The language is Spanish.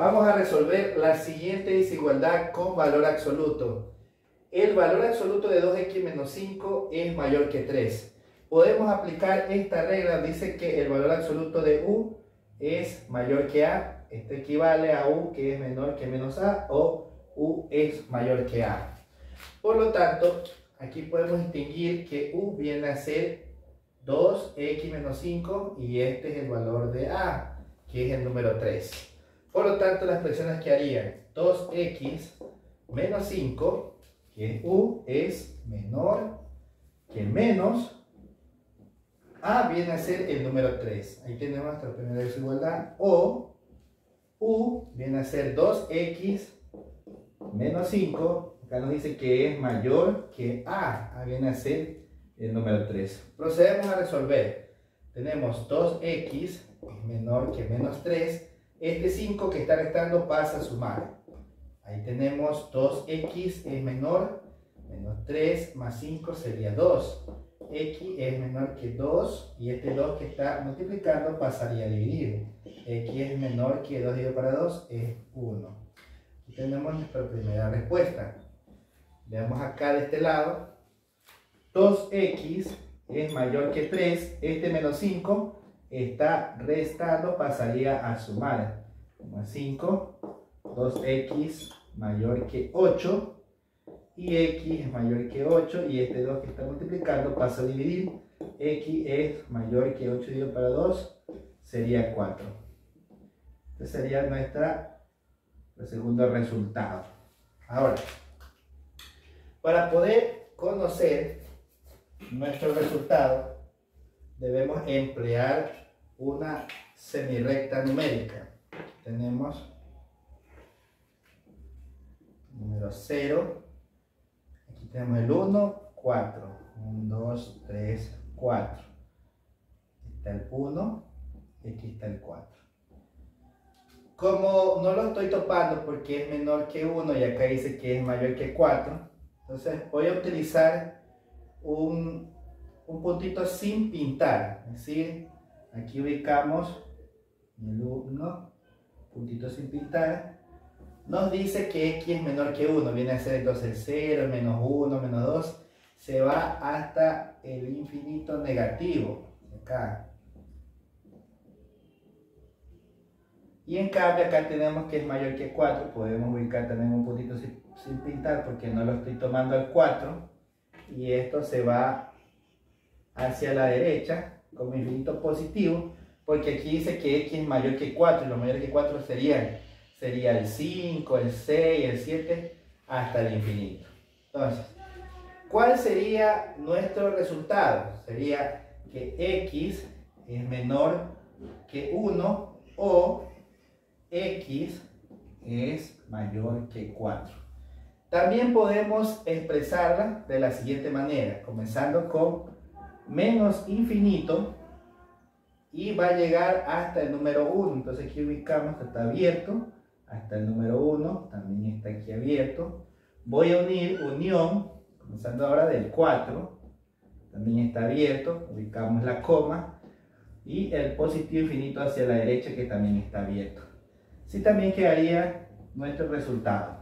Vamos a resolver la siguiente desigualdad con valor absoluto. El valor absoluto de 2x menos 5 es mayor que 3. Podemos aplicar esta regla, dice que el valor absoluto de u es mayor que a. Esto equivale a u que es menor que menos a o u es mayor que a. Por lo tanto, aquí podemos distinguir que u viene a ser 2x menos 5 y este es el valor de a, que es el número 3. Por lo tanto, las expresiones que harían 2x menos 5, que u, es menor que menos a viene a ser el número 3. Ahí tenemos nuestra primera desigualdad. O u viene a ser 2x menos 5. Acá nos dice que es mayor que a. A viene a ser el número 3. Procedemos a resolver. Tenemos 2x es menor que menos 3 este 5 que está restando pasa a sumar. Ahí tenemos 2x es menor, menos 3 más 5 sería 2. x es menor que 2 y este 2 que está multiplicando pasaría a dividir. x es menor que 2 dividido para 2 es 1. Aquí tenemos nuestra primera respuesta. Veamos acá de este lado. 2x es mayor que 3. Este menos 5 está restando, pasaría a sumar. Más 5, 2x mayor que 8 y x es mayor que 8 y este 2 que está multiplicando pasa a dividir. x es mayor que 8 dividido para 2 sería 4. Este sería nuestra, el segundo resultado. Ahora, para poder conocer nuestro resultado, debemos emplear una semirecta numérica. Tenemos número 0, aquí tenemos el 1, 4, 1, 2, 3, 4. Está el 1 y aquí está el 4. Como no lo estoy topando porque es menor que 1 y acá dice que es mayor que 4, entonces voy a utilizar un, un puntito sin pintar, decir, Aquí ubicamos el 1, puntito sin pintar. Nos dice que x es menor que 1, viene a ser entonces 0, menos 1, menos 2. Se va hasta el infinito negativo, acá. Y en cambio acá tenemos que es mayor que 4, podemos ubicar también un puntito sin, sin pintar porque no lo estoy tomando al 4. Y esto se va hacia la derecha como infinito positivo, porque aquí dice que x es mayor que 4, y lo mayor que 4 sería, sería el 5, el 6, el 7, hasta el infinito. Entonces, ¿cuál sería nuestro resultado? Sería que x es menor que 1 o x es mayor que 4. También podemos expresarla de la siguiente manera, comenzando con menos infinito y va a llegar hasta el número 1. Entonces aquí ubicamos, está abierto, hasta el número 1, también está aquí abierto. Voy a unir unión, comenzando ahora del 4, también está abierto, ubicamos la coma, y el positivo infinito hacia la derecha que también está abierto. Así también quedaría nuestro resultado.